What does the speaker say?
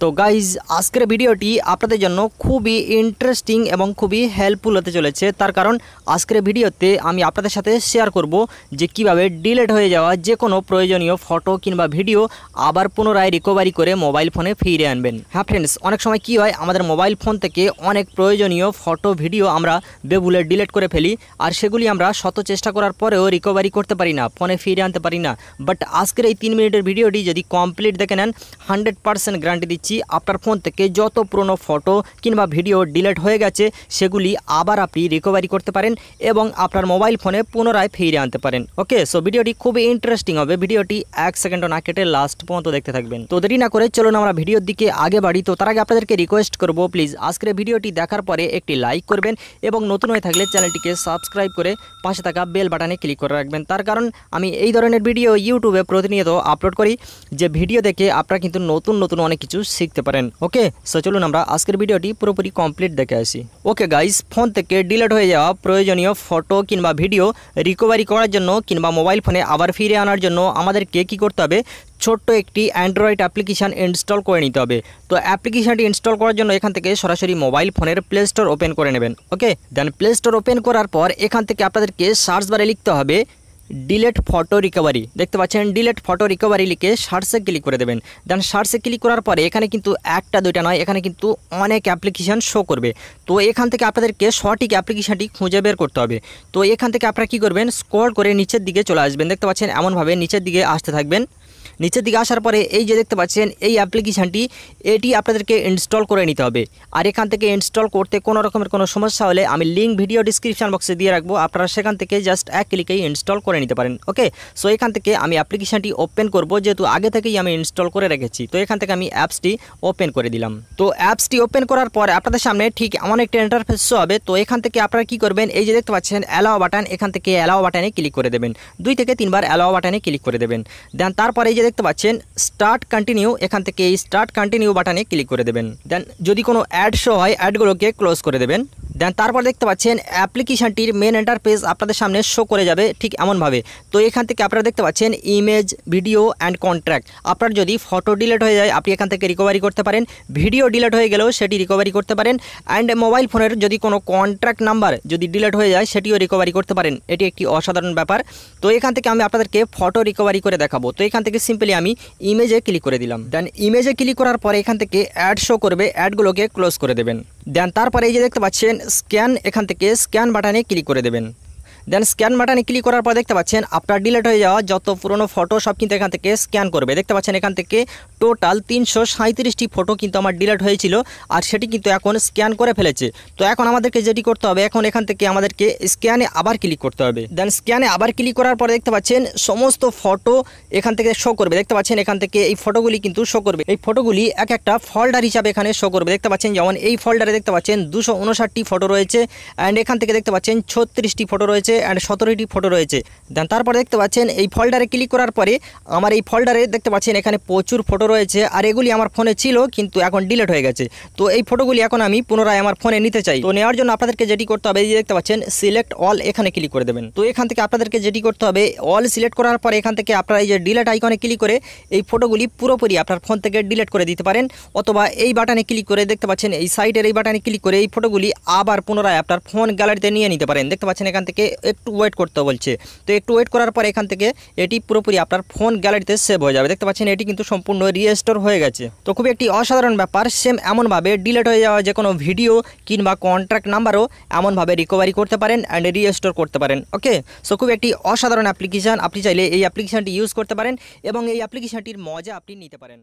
তো গাইজ আজকের ভিডিওটি আপনাদের জন্য খুবই ইন্টারেস্টিং এবং খুবই হেল্পফুল হতে চলেছে। তার কারণ আজকের ভিডিওতে আমি আপনাদের সাথে শেয়ার করব যে কীভাবে ডিলেট হয়ে যাওয়া যে কোনো প্রয়োজনীয় ফটো কিংবা ভিডিও আবার পুনরায় রিকভারি করে মোবাইল ফোনে ফিরে আনবেন। হ্যাঁ ফ্রেন্ডস অনেক সময় কি হয়, আমাদের মোবাইল ফোন থেকে অনেক প্রয়োজনীয় ফটো ভিডিও আমরা বেবুলে ডিলেট করে ফেলি আর সেগুলি আমরা শত চেষ্টা করার পরেও রিকভারি করতে পারি না ফোনে ফিরে আনতে পারি না। বাট আজকের এই তিন মিনিটের ভিডিওটি যদি কমপ্লিট দেখে নেন হান্ড্রেড পার্সেন্ট গ্যারান্টি দিচ্ছি আপনার ফোন থেকে যত পুরনো ফটো কিংবা ভিডিও ডিলেট হয়ে গেছে, সেগুলি আবার আপনি রিকভারি করতে পারেন এবং আপনার মোবাইল ফোনে পুনরায় ফিরে আনতে পারেন। ওকে সো ভিডিওটি খুবই ইন্টারেস্টিং হবে। ভিডিওটি এক সেকেন্ডও না কেটে লাস্ট পর্যন্ত দেখতে থাকবেন। তো দেরি না করে চলুন আমরা ভিডিওর দিকে আগে বাড়ি। তো তার আগে আপনাদেরকে রিকোয়েস্ট করব প্লিজ আজকের ভিডিওটি দেখার পরে একটি লাইক করবেন এবং নতুন হয়ে থাকলে চ্যানেলটিকে সাবস্ক্রাইব করে পাশে থাকা বেল বাটনে ক্লিক করে রাখবেন। তার কারণ, আমি এই ধরনের ভিডিও ইউটিউবে প্রতিনিয়ত আপলোড করি। যে ভিডিও দেখে আপনারা কিন্তু নতুন নতুন অনেক কিছু শিখতে পারেন। ওকে সো চলুন আমরা আজকের ভিডিওটি পুরোপুরি কমপ্লিট দেখে আসি। ওকে গাইস ফোন থেকে ডিলেট হয়ে যাওয়া প্রয়োজনীয় ফটো কিংবা ভিডিও রিকভারি করার জন্য কিংবা মোবাইল ফোনে আবার ফিরে আনার জন্য আমাদেরকে কী করতে হবে? ছোট্ট একটি অ্যান্ড্রয়েড অ্যাপ্লিকেশান ইনস্টল করে নিতে হবে। তো অ্যাপ্লিকেশানটি ইনস্টল করার জন্য এখান থেকে সরাসরি মোবাইল ফোনের প্লে স্টোর ওপেন করে নেবেন। Okay then play store open করার পর এখান থেকে আপনাদেরকে সার্চ বারে লিখতে হবে ডিলেট ফটো রিকভারি দেখতে পাচ্ছেন ডিলেট ফটো রিকভারি লিখে সার্চে ক্লিক করে দেবেন। দেন সার্চে ক্লিক করার পরে এখানে কিন্তু একটা, দুইটা নয়, এখানে কিন্তু অনেক অ্যাপ্লিকেশান শো করবে। তো এখান থেকে আপনাদেরকে সঠিক অ্যাপ্লিকেশানটি খুঁজে বের করতে হবে। তো এখান থেকে আপনারা কী করবেন? স্কোর করে নিচের দিকে চলে আসবেন। দেখতে পাচ্ছেন, এমনভাবে নিচের দিকে আসতে থাকবেন। নিচের দিকে আসার পরে এই যে দেখতে পাচ্ছেন, এই অ্যাপ্লিকেশানটি এটি আপনাদেরকে ইনস্টল করে নিতে হবে। আর এখান থেকে ইনস্টল করতে কোনো রকমের কোনো সমস্যা হলে আমি লিঙ্ক ভিডিও ডিসক্রিপশান বক্সে দিয়ে রাখব। আপনারা সেখান থেকে জাস্ট এক ক্লিকেই ইনস্টল করে নিতে পারেন ওকে সো এখান থেকে আমি অ্যাপ্লিকেশানটি ওপেন করব, যেহেতু আগে থেকেই আমি ইনস্টল করে রেখেছি। তো, এখান থেকে আমি অ্যাপসটি ওপেন করে দিলাম। তো অ্যাপসটি ওপেন করার পর আপনাদের সামনে ঠিক এমন একটা ইন্টারফেস হবে। তো, এখান থেকে আপনারা কি করবেন, এই যে দেখতে পাচ্ছেন অ্যালাও বাটন এখান থেকে অ্যালাও বাটনে ক্লিক করে দেবেন। দুই থেকে তিনবার অ্যালাও বাটনে ক্লিক করে দেবেন। দেন তারপরে এই যে দেখতে পাচ্ছেন স্টার্ট কন্টিনিউ এখান থেকে এই স্টার্ট কন্টিনিউ বাটনে ক্লিক করে দেবেন। দেন যদি কোনো অ্যাড শো হয় অ্যাডগুলোকে ক্লোজ করে দেবেন। দেন তারপর দেখতে পাচ্ছেন অ্যাপ্লিকেশানটির মেন এন্টারপেজ আপনাদের সামনে শো করে যাবে ঠিক এমনভাবে। তো এখান থেকে আপনারা দেখতে পাচ্ছেন ইমেজ ভিডিও অ্যান্ড কন্ট্রাক্ট আপনার যদি ফটো ডিলেট হয়ে যায়, আপনি এখান থেকে রিকভারি করতে পারেন। ভিডিও ডিলেট হয়ে গেলেও সেটি রিকভারি করতে পারেন। অ্যান্ড মোবাইল ফোনের যদি কোনো কন্ট্রাক্ট নাম্বার যদি ডিলেট হয়ে যায়, সেটিও রিকভারি করতে পারেন। এটি একটি অসাধারণ ব্যাপার। তো এখান থেকে আমি আপনাদেরকে ফটো রিকভারি করে দেখাবো। তো এখান থেকে সিম্পলি আমি ইমেজে ক্লিক করে দিলাম। দেন ইমেজে ক্লিক করার পরে এখান থেকে অ্যাড শো করবে। অ্যাডগুলোকে ক্লোজ করে দেবেন। দেন তারপরে এই যে দেখতে পাচ্ছেন স্ক্যান এখান থেকে স্ক্যান বাটনে ক্লিক করে দেবেন। দেন স্ক্যান বাটনে ক্লিক করার পর দেখতে পাচ্ছেন, আপনার ডিলেট হয়ে যাওয়া যত পুরনো ফটো সব কিন্তু এখান থেকে স্ক্যান করবে। দেখতে পাচ্ছেন এখান থেকে টোটাল তিনশো সাঁত্রিশটি ফটো কিন্তু আমার ডিলেট হয়েছিল আর সেটি কিন্তু এখন স্ক্যান করে ফেলেছে। তো এখন আমাদেরকে যেটি করতে হবে, এখন এখান থেকে আমাদেরকে স্ক্যানে আবার ক্লিক করতে হবে। দেন স্ক্যানে আবার ক্লিক করার পর দেখতে পাচ্ছেন সমস্ত ফটো এখান থেকে শো করবে। দেখতে পাচ্ছেন এখান থেকে এই ফটোগুলি কিন্তু শো করবে। এই ফটোগুলি এক একটা ফোল্ডার হিসাবে এখানে শো করবে। দেখতে পাচ্ছেন যেমন এই ফোল্ডারে দেখতে পাচ্ছেন দুশো উনষাটটি ফটো রয়েছে অ্যান্ড এখান থেকে দেখতে পাচ্ছেন ছত্রিশটি ফটো রয়েছে অ্যান্ড সতেরোটি ফটো রয়েছে। দেন তারপরে দেখতে পাচ্ছেন এই ফোল্ডারে ক্লিক করার পরে আমার এই ফোল্ডারে দেখতে পাচ্ছেন এখানে প্রচুর ফটো রয়েছে আর এগুলি আমার ফোনে ছিল, কিন্তু এখন ডিলেট হয়ে গেছে। তো এই ফটোগুলি এখন আমি পুনরায় আমার ফোনে নিতে চাই। তো নেওয়ার জন্য আপনাদেরকে যেটি করতে হবে, এই দেখতে পাচ্ছেন সিলেক্ট অল এখানে ক্লিক করে দেবেন। তো এখান থেকে আপনাদেরকে যেটি করতে হবে অল সিলেক্ট করার পরে এখান থেকে আপনারা এই যে ডিলেট আইকনে ক্লিক করে এই ফটোগুলি পুরোপুরি আপনার ফোন থেকে ডিলেট করে দিতে পারেন। অথবা এই বাটনে ক্লিক করে দেখতে পাচ্ছেন, এই সাইডের এই বাটনে ক্লিক করে এই ফটোগুলি আবার পুনরায় আপনার ফোন গ্যালারিতে নিয়ে নিতে পারেন। দেখতে পাচ্ছেন এখান থেকে একটু ওয়েট করতে বলছে। তো একটু ওয়েট করার পর এখান থেকে এটি পুরোপুরি আপনার ফোন গ্যালারিতে সেভ হয়ে যাবে। দেখতে পাচ্ছেন, এটি কিন্তু সম্পূর্ণ রিস্টোর হয়ে গেছে। তো খুবই একটি অসাধারণ ব্যাপার সেম এমনভাবে ডিলেট হয়ে যাওয়া যে কোনো ভিডিও কিংবা কন্ট্রাক্ট নাম্বারও এমনভাবে রিকভারি করতে পারেন অ্যান্ড রিস্টোর করতে পারেন ওকে সো খুব একটি অসাধারণ অ্যাপ্লিকেশান আপনি চাইলে এই অ্যাপ্লিকেশানটি ইউজ করতে পারেন এবং এই অ্যাপ্লিকেশানটির মজা আপনি নিতে পারেন।